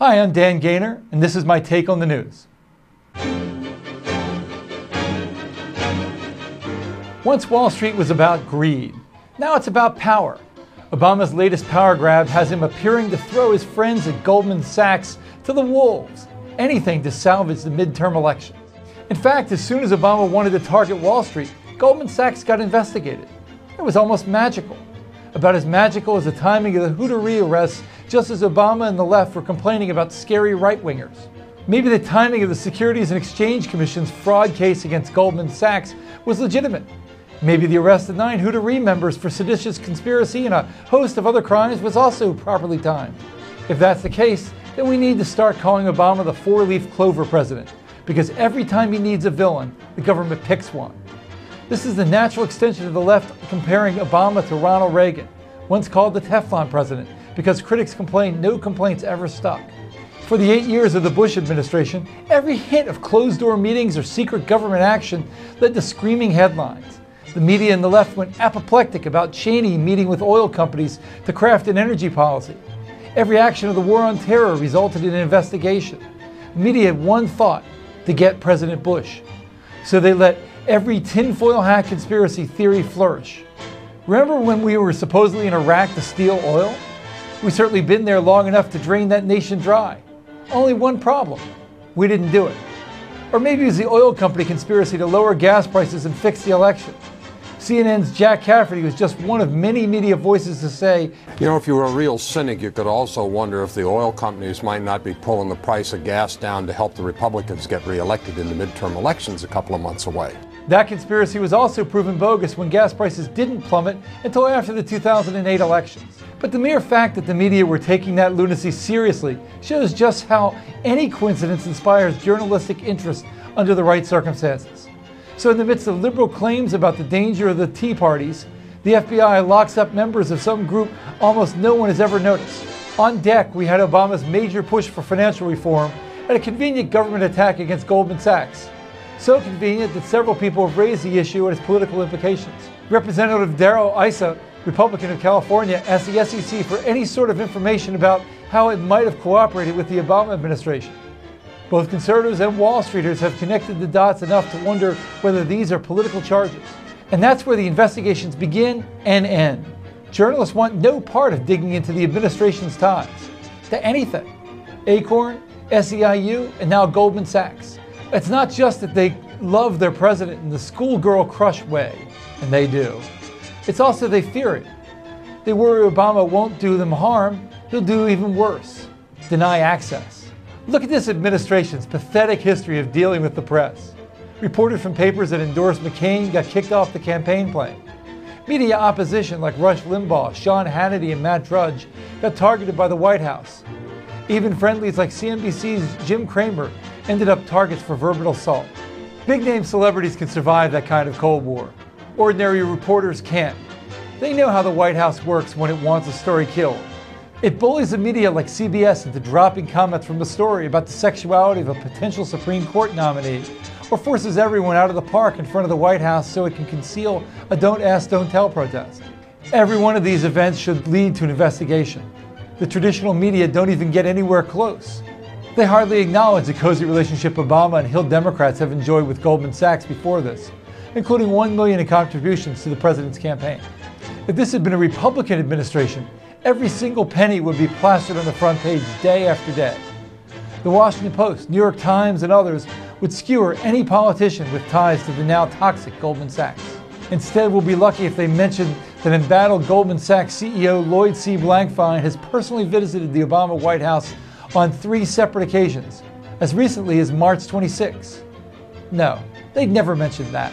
Hi, I'm Dan Gainor, and this is my take on the news. Once Wall Street was about greed, now it's about power. Obama's latest power grab has him appearing to throw his friends at Goldman Sachs to the wolves, anything to salvage the midterm election. In fact, as soon as Obama wanted to target Wall Street, Goldman Sachs got investigated. It was almost magical. About as magical as the timing of the Hutaree arrests, just as Obama and the left were complaining about scary right wingers. Maybe the timing of the Securities and Exchange Commission's fraud case against Goldman Sachs was legitimate. Maybe the arrest of nine Hutaree members for seditious conspiracy and a host of other crimes was also properly timed. If that's the case, then we need to start calling Obama the four leaf clover president, because every time he needs a villain, the government picks one. This is the natural extension of the left comparing Obama to Ronald Reagan, once called the Teflon president, because critics complained no complaints ever stuck. For the eight years of the Bush administration, every hint of closed door meetings or secret government action led to screaming headlines. The media and the left went apoplectic about Cheney meeting with oil companies to craft an energy policy. Every action of the war on terror resulted in an investigation. The media had one thought to get President Bush. So they let every tinfoil hat conspiracy theory flourish. Remember when we were supposedly in Iraq to steal oil? We certainly been there long enough to drain that nation dry. Only one problem we didn't do it. Or maybe it was the oil company conspiracy to lower gas prices and fix the election. CNN's Jack Cafferty was just one of many media voices to say, You know, if you were a real cynic, you could also wonder if the oil companies might not be pulling the price of gas down to help the Republicans get reelected in the midterm elections a couple of months away. That conspiracy was also proven bogus when gas prices didn't plummet until after the 2008 elections. But the mere fact that the media were taking that lunacy seriously shows just how any coincidence inspires journalistic interest under the right circumstances. So, in the midst of liberal claims about the danger of the Tea Parties, the FBI locks up members of some group almost no one has ever noticed. On deck, we had Obama's major push for financial reform and a convenient government attack against Goldman Sachs. So convenient that several people have raised the issue and its political implications. Representative Darrell Issa, Republican of California, asked the SEC for any sort of information about how it might have cooperated with the Obama administration. Both conservatives and Wall Streeters have connected the dots enough to wonder whether these are political charges. And that's where the investigations begin and end. Journalists want no part of digging into the administration's ties to anything Acorn, SEIU, and now Goldman Sachs. It's not just that they love their president in the schoolgirl crush way, and they do. It's also they fear it. They worry Obama won't do them harm, he'll do even worse deny access. Look at this administration's pathetic history of dealing with the press. Reporters from papers that endorsed McCain got kicked off the campaign plane. Media opposition like Rush Limbaugh, Sean Hannity, and Matt Drudge got targeted by the White House. Even friendlies like CNBC's Jim Cramer ended up targets for verbal assault. Big name celebrities can survive that kind of Cold War. Ordinary reporters can't. They know how the White House works when it wants a story killed. It bullies the media like CBS into dropping comments from the story about the sexuality of a potential Supreme Court nominee, or forces everyone out of the park in front of the White House so it can conceal a don't ask, don't tell protest. Every one of these events should lead to an investigation. The traditional media don't even get anywhere close. They hardly acknowledge the cozy relationship Obama and Hill Democrats have enjoyed with Goldman Sachs before this, including 1 million in contributions to the president's campaign. If this had been a Republican administration, Every single penny would be plastered on the front page day after day. The Washington Post, New York Times, and others would skewer any politician with ties to the now toxic Goldman Sachs. Instead, we'll be lucky if they mention that embattled Goldman Sachs CEO Lloyd C. Blankfein has personally visited the Obama White House on three separate occasions, as recently as March 26. No, they'd never mention that.